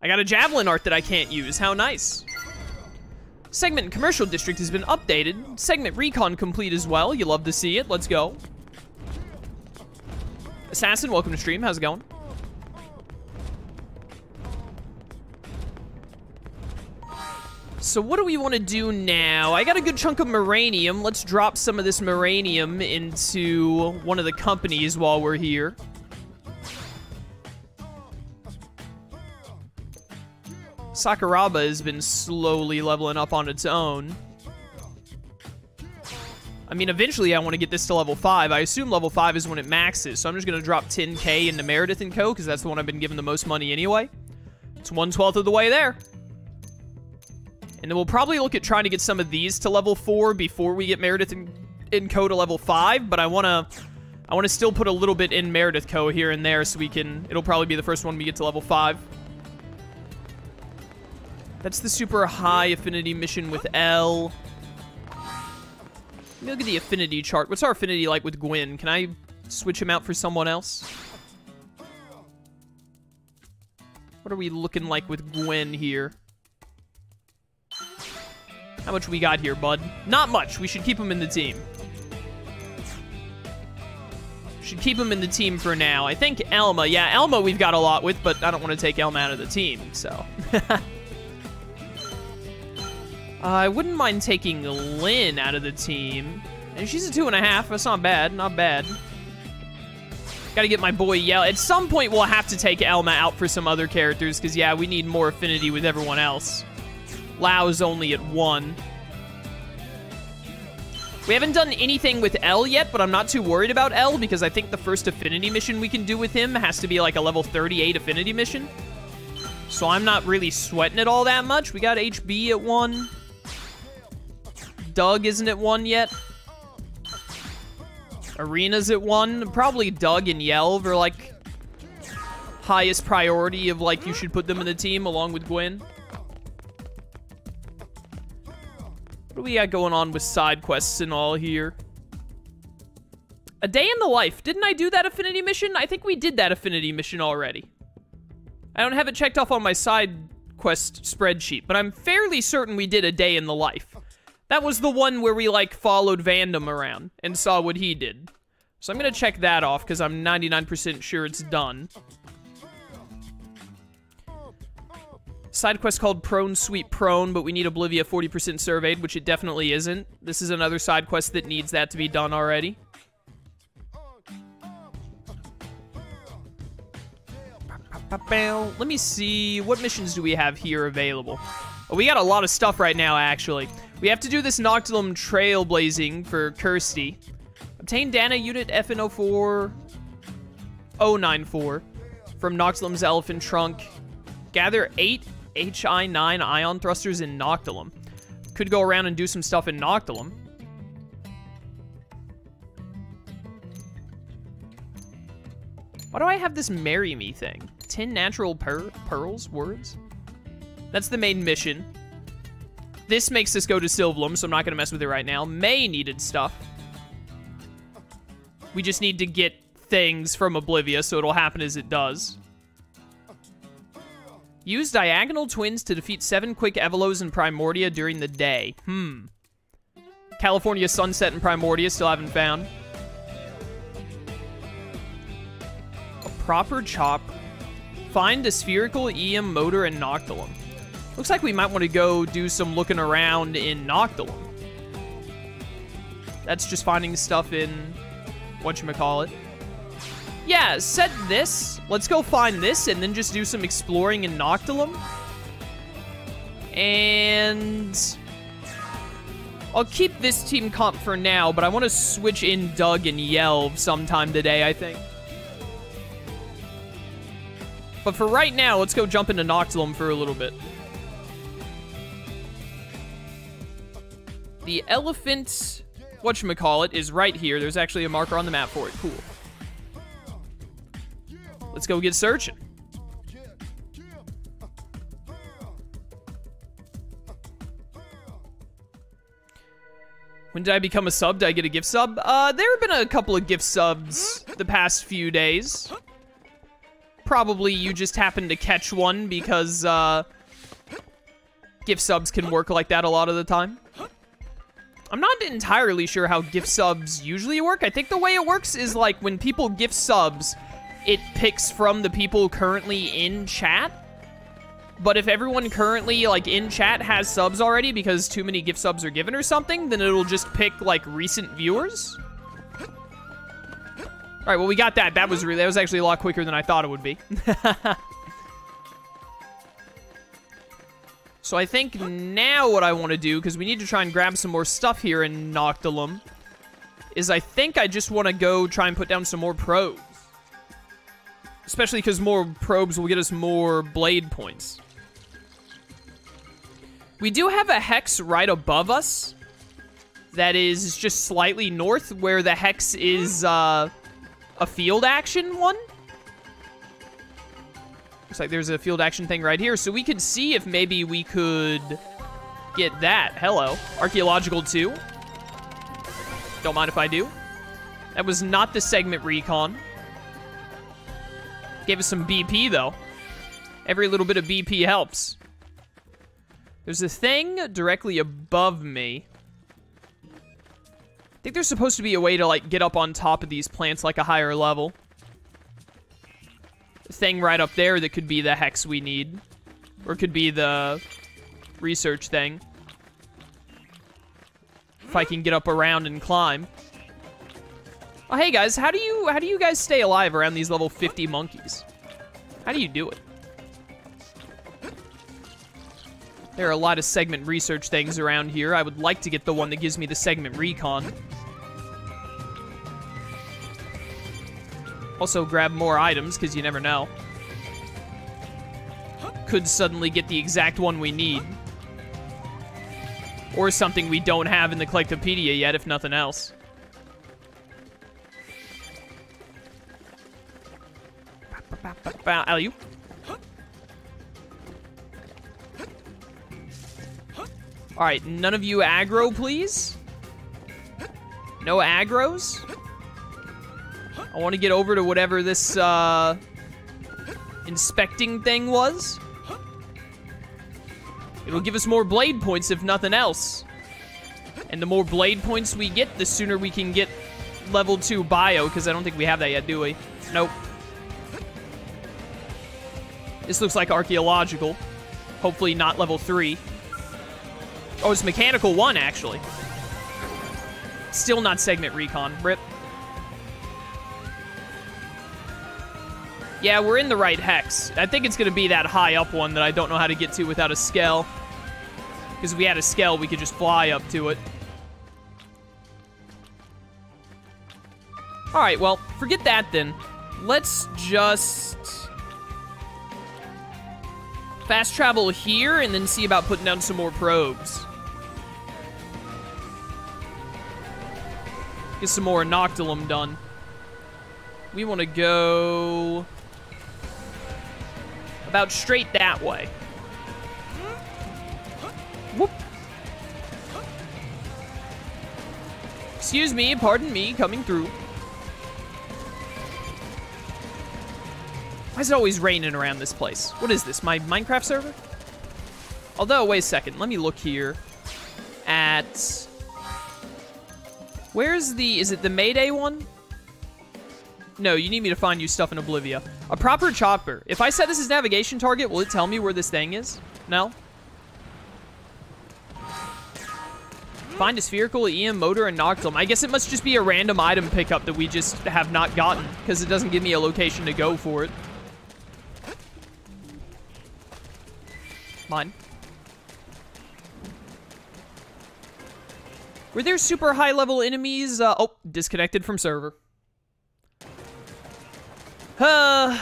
I got a Javelin art that I can't use. How nice. Segment Commercial District has been updated. Segment Recon complete as well. You love to see it. Let's go. Assassin, welcome to stream. How's it going? So what do we want to do now? I got a good chunk of Miranium. Let's drop some of this Miranium into one of the companies while we're here. Sakuraba has been slowly leveling up on its own. I mean, eventually I want to get this to level 5. I assume level 5 is when it maxes, so I'm just going to drop 10k into Meredith & Co., because that's the one I've been given the most money anyway. It's 1 12th of the way there. And then we'll probably look at trying to get some of these to level 4 before we get Meredith Co. to level 5, but I want to... I want to still put a little bit in Meredith Co. here and there so we can... It'll probably be the first one we get to level 5. That's the super high affinity mission with L. Let me look at the affinity chart. What's our affinity like with Gwin? Can I switch him out for someone else? What are we looking like with Gwin here? How much we got here, bud? Not much. We should keep him in the team. Should keep him in the team for now. I think Elma. Yeah, Elma we've got a lot with, but I don't want to take Elma out of the team, so. uh, I wouldn't mind taking Lin out of the team. And she's a two and a half. That's not bad. Not bad. Gotta get my boy Yelv. At some point, we'll have to take Elma out for some other characters, because, yeah, we need more affinity with everyone else. Lao's only at one. We haven't done anything with L yet, but I'm not too worried about L because I think the first affinity mission we can do with him has to be like a level 38 affinity mission. So I'm not really sweating it all that much. We got HB at one. Doug isn't at one yet. Irina's at one. Probably Doug and Yelv are like highest priority of like you should put them in the team along with Gwin. What do we got going on with side quests and all here? A day in the life. Didn't I do that affinity mission? I think we did that affinity mission already. I don't have it checked off on my side quest spreadsheet, but I'm fairly certain we did a day in the life. That was the one where we, like, followed Vandham around and saw what he did. So I'm gonna check that off, because I'm 99% sure it's done. Side quest called Prone Sweep Prone, but we need Oblivia 40% surveyed, which it definitely isn't. This is another side quest that needs that to be done already. Let me see. What missions do we have here available? Oh, we got a lot of stuff right now, actually. We have to do this Noctilum Trailblazing for Kirsty. Obtain Dana Unit FN04 094 from Noctilum's Elephant Trunk. Gather eight HI-9 ion thrusters in Noctilum. Could go around and do some stuff in Noctilum. Why do I have this marry me thing? 10 natural per pearls? Words? That's the main mission. This makes us go to Sylvalum, so I'm not going to mess with it right now. May needed stuff. We just need to get things from Oblivia, so it'll happen as it does. Use Diagonal Twins to defeat seven quick Evolos in Primordia during the day. Hmm. California Sunset and Primordia still haven't found. A proper chop. Find a spherical EM motor in Noctilum. Looks like we might want to go do some looking around in Noctilum. That's just finding stuff in whatchamacallit. Yeah, set this. Let's go find this and then just do some exploring in Noctilum. And... I'll keep this team comp for now, but I want to switch in Doug and Yelv sometime today, I think. But for right now, let's go jump into Noctilum for a little bit. The elephant, whatchamacallit, is right here. There's actually a marker on the map for it. Cool. Let's go get searching. When did I become a sub? Did I get a gift sub? Uh, there have been a couple of gift subs the past few days. probably you just happened to catch one because uh, gift subs can work like that a lot of the time. I'm not entirely sure how gift subs usually work. I think the way it works is like when people gift subs, it picks from the people currently in chat. But if everyone currently like in chat has subs already because too many gift subs are given or something, then it'll just pick like recent viewers. All right, well we got that. That was really that was actually a lot quicker than I thought it would be. So I think now what I want to do, because we need to try and grab some more stuff here in Noctilum, is I think I just want to go try and put down some more probes. Especially because more probes will get us more blade points. We do have a hex right above us that is just slightly north, where the hex is uh, a field action one. Looks like there's a field action thing right here. So we could see if maybe we could get that. Hello. Archaeological 2. Don't mind if I do. That was not the segment recon. Gave us some BP, though. Every little bit of BP helps. There's a thing directly above me. I think there's supposed to be a way to, like, get up on top of these plants like a higher level thing right up there that could be the hex we need. Or could be the research thing. If I can get up around and climb. Oh, hey guys, how do you how do you guys stay alive around these level 50 monkeys? How do you do it? There are a lot of segment research things around here. I would like to get the one that gives me the segment recon. Also grab more items, because you never know. Could suddenly get the exact one we need. Or something we don't have in the Collectopedia yet, if nothing else. Alley Alright, none of you aggro, please? No aggros? I want to get over to whatever this, uh, inspecting thing was. It'll give us more blade points, if nothing else. And the more blade points we get, the sooner we can get level 2 bio, because I don't think we have that yet, do we? Nope. This looks like archaeological. Hopefully not level 3. Oh, it's mechanical 1, actually. Still not segment recon. Rip. Yeah, we're in the right hex. I think it's going to be that high up one that I don't know how to get to without a Skell. Because if we had a Skell, we could just fly up to it. Alright, well, forget that then. Let's just... Fast travel here and then see about putting down some more probes. Get some more Noctilum done. We want to go about straight that way. Whoop. Excuse me, pardon me, coming through. Why is it always raining around this place? What is this, my Minecraft server? Although, wait a second, let me look here at... Where's the, is it the Mayday one? No, you need me to find you stuff in Oblivia. A proper chopper. If I set this as navigation target, will it tell me where this thing is? No? Find a spherical EM motor and Noctilum. I guess it must just be a random item pickup that we just have not gotten because it doesn't give me a location to go for it. Mine. Were there super high level enemies? Uh, oh, disconnected from server. Uh,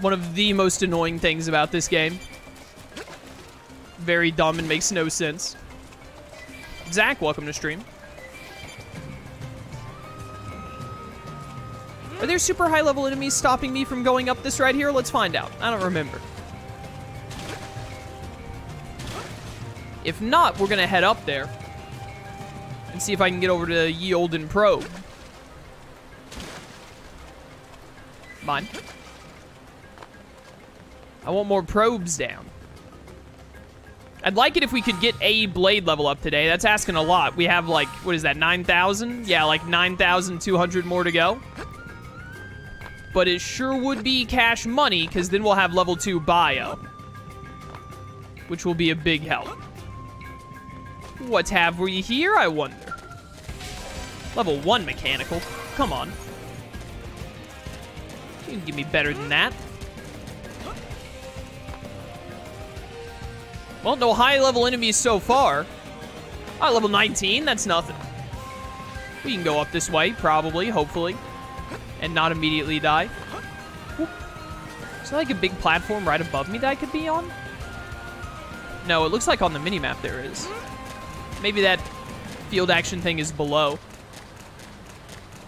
one of the most annoying things about this game. Very dumb and makes no sense. Zach, welcome to stream. Are there super high level enemies stopping me from going up this right here? Let's find out. I don't remember. If not, we're gonna head up there and see if I can get over to Ye Olden Probe. Mine. I want more probes down. I'd like it if we could get a blade level up today. That's asking a lot. We have like, what is that, 9,000? Yeah, like 9,200 more to go. But it sure would be cash money, because then we'll have level 2 bio. Which will be a big help. What have we here, I wonder? Level 1 mechanical. Come on. You can give me better than that. Well, no high-level enemies so far. Ah, level 19, that's nothing. We can go up this way, probably, hopefully, and not immediately die. Is there like a big platform right above me that I could be on? No, it looks like on the minimap there is. Maybe that field action thing is below.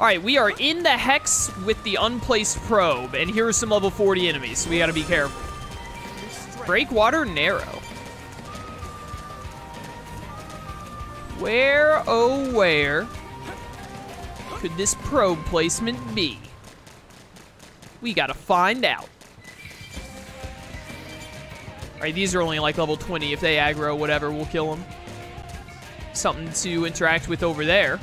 All right, we are in the Hex with the unplaced probe, and here are some level 40 enemies, so we gotta be careful. Breakwater Narrow. Where, oh where, could this probe placement be? We gotta find out. Alright, these are only like level 20. If they aggro, whatever, we'll kill them. Something to interact with over there.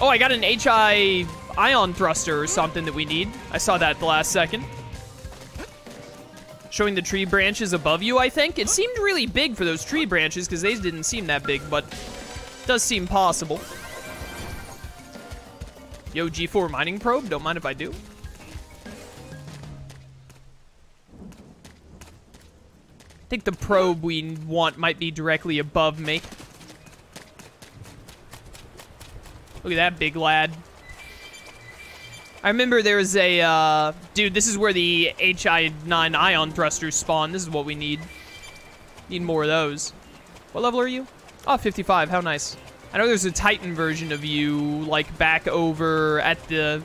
Oh, I got an HI ion thruster or something that we need. I saw that the last second showing the tree branches above you, I think. It seemed really big for those tree branches because they didn't seem that big, but does seem possible. Yo, G4 mining probe, don't mind if I do. I think the probe we want might be directly above me. Look at that big lad. I remember there was a, uh, dude, this is where the HI-9 ion thrusters spawn. This is what we need. Need more of those. What level are you? Oh, 55. How nice. I know there's a Titan version of you, like, back over at the,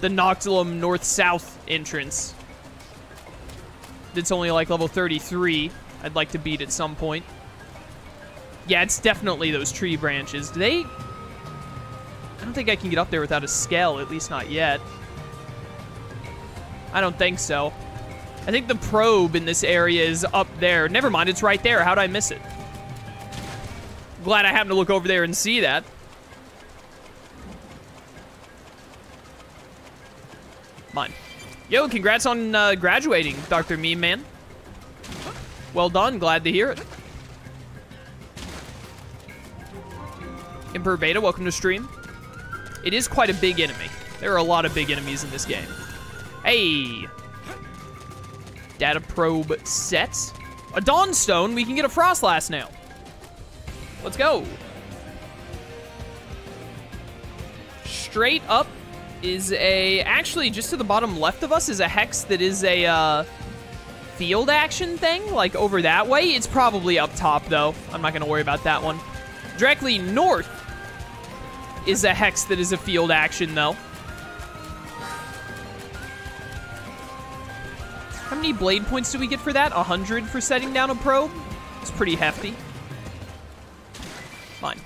the Noctilum North-South entrance. It's only, like, level 33. I'd like to beat at some point. Yeah, it's definitely those tree branches. Do they I don't think I can get up there without a Skell, at least not yet. I don't think so. I think the probe in this area is up there. Never mind, it's right there. How'd I miss it? Glad I happened to look over there and see that. Mine. Yo, congrats on uh, graduating, Dr. Meme Man. Well done, glad to hear it. Emperor Beta, welcome to stream. It is quite a big enemy. There are a lot of big enemies in this game. Hey! Data probe set. A Dawnstone, we can get a Frostlass now. Let's go. Straight up is a, actually just to the bottom left of us is a Hex that is a uh, field action thing, like over that way. It's probably up top though. I'm not gonna worry about that one. Directly north is a Hex that is a field action, though. How many blade points do we get for that? 100 for setting down a probe? It's pretty hefty. Fine.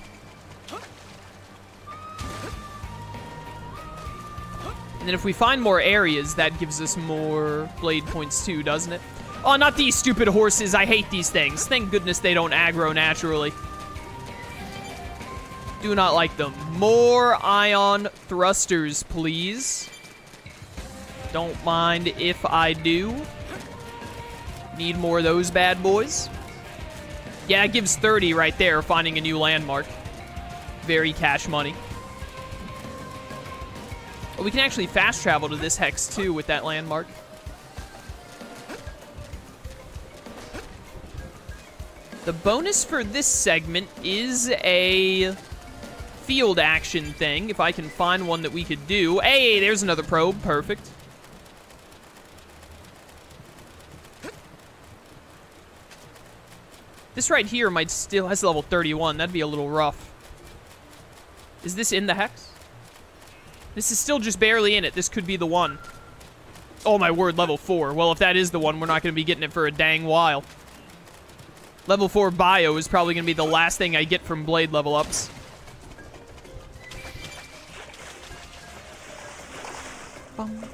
And then if we find more areas, that gives us more blade points too, doesn't it? Oh, not these stupid horses. I hate these things. Thank goodness they don't aggro naturally. Do not like them. More ion thrusters, please. Don't mind if I do. Need more of those bad boys. Yeah, it gives 30 right there, finding a new landmark. Very cash money. Oh, we can actually fast travel to this hex, too, with that landmark. The bonus for this segment is a field action thing, if I can find one that we could do. Hey, there's another probe. Perfect. This right here might still has level 31. That'd be a little rough. Is this in the hex? This is still just barely in it. This could be the one. Oh my word, level 4. Well, if that is the one, we're not going to be getting it for a dang while. Level 4 bio is probably going to be the last thing I get from blade level ups.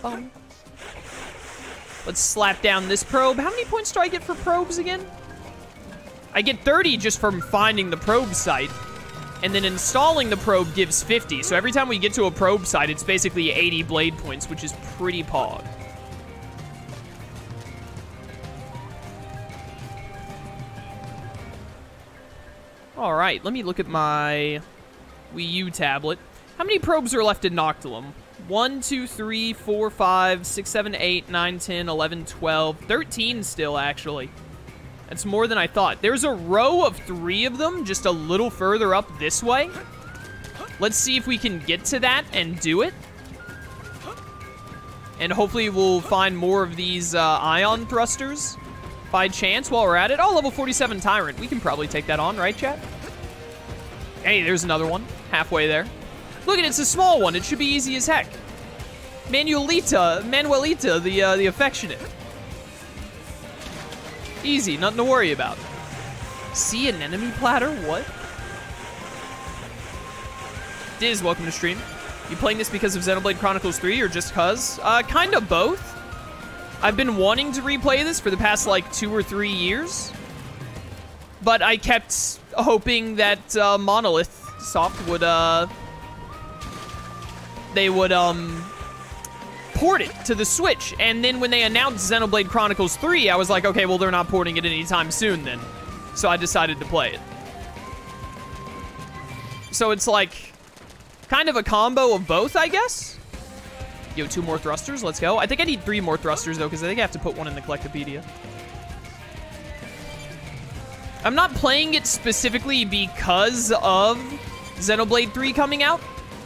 Bum. Let's slap down this probe. How many points do I get for probes again? I get 30 just from finding the probe site. And then installing the probe gives 50. So every time we get to a probe site, it's basically 80 blade points, which is pretty pog. All right, let me look at my Wii U tablet. How many probes are left in Noctilum? 1, 2, 3, 4, 5, 6, 7, 8, 9, 10, 11, 12, 13 still, actually. That's more than I thought. There's a row of three of them just a little further up this way. Let's see if we can get to that and do it. And hopefully we'll find more of these uh, ion thrusters by chance while we're at it. Oh, level 47 Tyrant. We can probably take that on, right, chat? Hey, there's another one. Halfway there. Look at it, it's a small one. It should be easy as heck. Manuelita, Manuelita, the uh, the affectionate. Easy, nothing to worry about. See an enemy platter? What? Diz, welcome to stream. You playing this because of Xenoblade Chronicles 3 or just cuz? Uh, kind of both. I've been wanting to replay this for the past like two or three years. But I kept hoping that uh, Monolith Soft would uh, they would um port it to the Switch. And then when they announced Xenoblade Chronicles 3, I was like, okay, well, they're not porting it anytime soon then. So I decided to play it. So it's like kind of a combo of both, I guess. Yo, two more thrusters. Let's go. I think I need three more thrusters, though, because I think I have to put one in the Collectopedia. I'm not playing it specifically because of Xenoblade 3 coming out.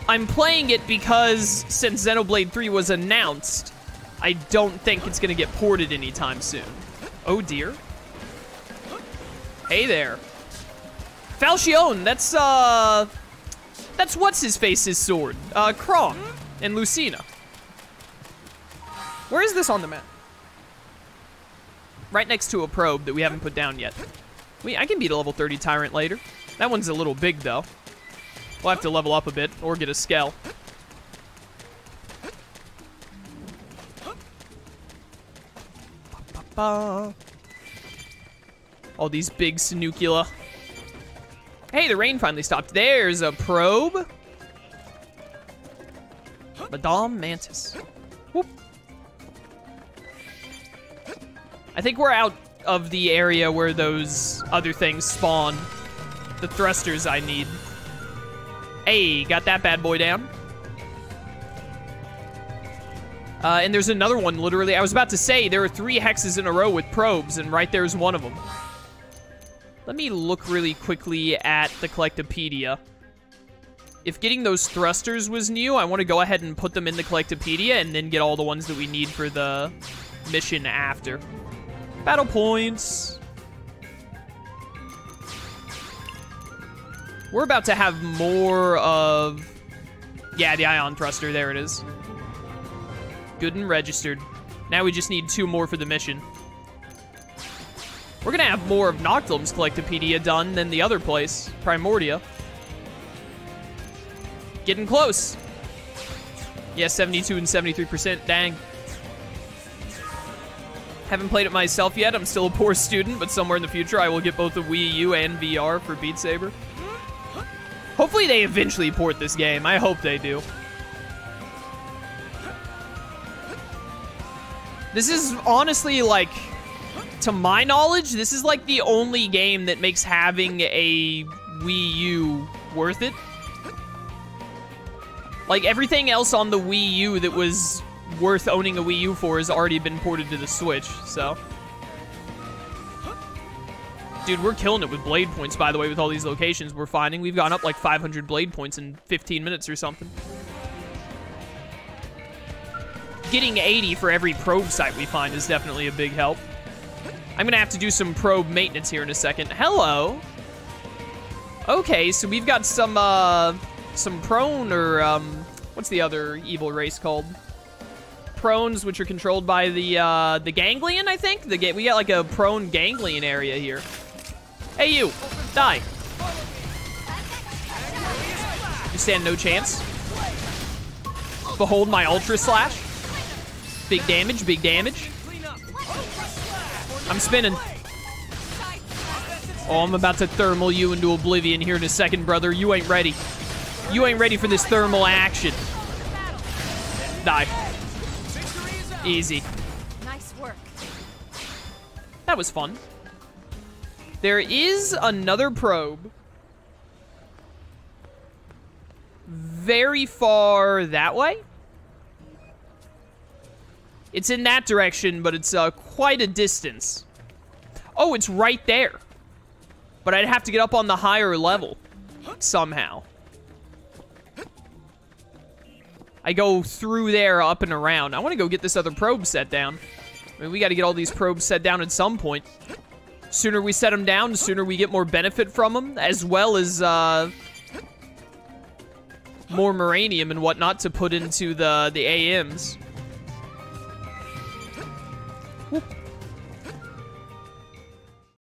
I'm playing it because since Xenoblade 3 was announced, I don't think it's going to get ported anytime soon. Oh, dear. Hey there. Falchion, that's, uh... That's what's-his-face's sword. Uh, Chrom and Lucina. Where is this on the map? Right next to a probe that we haven't put down yet. We, I can beat a level 30 Tyrant later. That one's a little big, though. We'll have to level up a bit or get a Skell. All these big Sinucula. Hey, the rain finally stopped. There's a probe. Madame Mantis. Whoop. I think we're out of the area where those other things spawn. The thrusters I need. Hey, got that bad boy down. Uh, and there's another one, literally. I was about to say, there are three hexes in a row with probes, and right there's one of them. Let me look really quickly at the Collectopedia. If getting those thrusters was new, I want to go ahead and put them in the Collectopedia and then get all the ones that we need for the mission after. Battle points. We're about to have more of... Yeah, the ion thruster. There it is. Good and registered. Now we just need two more for the mission. We're going to have more of Noctilum's Collectopedia done than the other place, Primordia. Getting close. Yeah, 72 and 73%. Dang. Haven't played it myself yet. I'm still a poor student, but somewhere in the future I will get both the Wii U and VR for Beat Saber. Hopefully they eventually port this game. I hope they do. This is honestly like, to my knowledge, this is like the only game that makes having a Wii U worth it. Like everything else on the Wii U that was worth owning a Wii U for has already been ported to the Switch, so. Dude, we're killing it with blade points, by the way, with all these locations we're finding. We've gone up like 500 blade points in 15 minutes or something. Getting 80 for every probe site we find is definitely a big help. I'm going to have to do some probe maintenance here in a second. Hello. Okay, so we've got some, uh, some prone or, um, what's the other evil race called? Prones, which are controlled by the, uh, the ganglion, I think? The we got like a prone ganglion area here. Hey, you! Die! You stand no chance. Behold my Ultra Slash. Big damage, big damage. I'm spinning. Oh, I'm about to thermal you into oblivion here in a second, brother. You ain't ready. You ain't ready for this thermal action. Die. Easy. Nice work. That was fun. There is another probe. Very far that way. It's in that direction, but it's uh, quite a distance. Oh, it's right there. But I'd have to get up on the higher level somehow. I go through there, up and around. I want to go get this other probe set down. I mean, we got to get all these probes set down at some point. Sooner we set them down, the sooner we get more benefit from them, as well as uh, more Miranium and whatnot to put into the, the AMs.